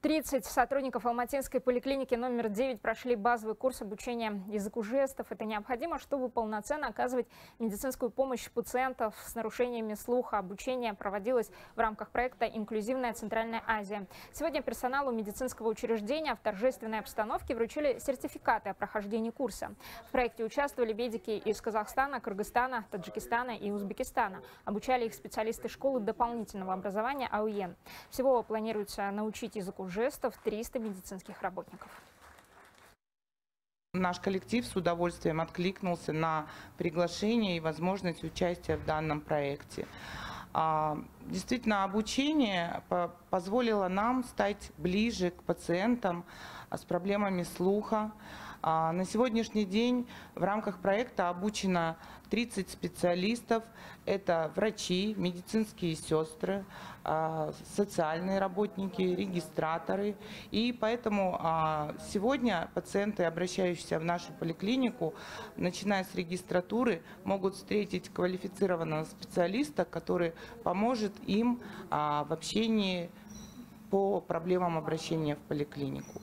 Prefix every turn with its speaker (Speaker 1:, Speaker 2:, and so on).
Speaker 1: 30 сотрудников Алматинской поликлиники номер 9 прошли базовый курс обучения языку жестов. Это необходимо, чтобы полноценно оказывать медицинскую помощь пациентов с нарушениями слуха. Обучение проводилось в рамках проекта «Инклюзивная Центральная Азия». Сегодня персоналу медицинского учреждения в торжественной обстановке вручили сертификаты о прохождении курса. В проекте участвовали медики из Казахстана, Кыргызстана, Таджикистана и Узбекистана. Обучали их специалисты школы дополнительного образования АУЕН. Всего планируется научить языку жестов 300 медицинских работников.
Speaker 2: Наш коллектив с удовольствием откликнулся на приглашение и возможность участия в данном проекте. А, действительно, обучение позволило нам стать ближе к пациентам с проблемами слуха, на сегодняшний день в рамках проекта обучено 30 специалистов. Это врачи, медицинские сестры, а, социальные работники, регистраторы. И поэтому а, сегодня пациенты, обращающиеся в нашу поликлинику, начиная с регистратуры, могут встретить квалифицированного специалиста, который поможет им в общении по проблемам обращения в поликлинику.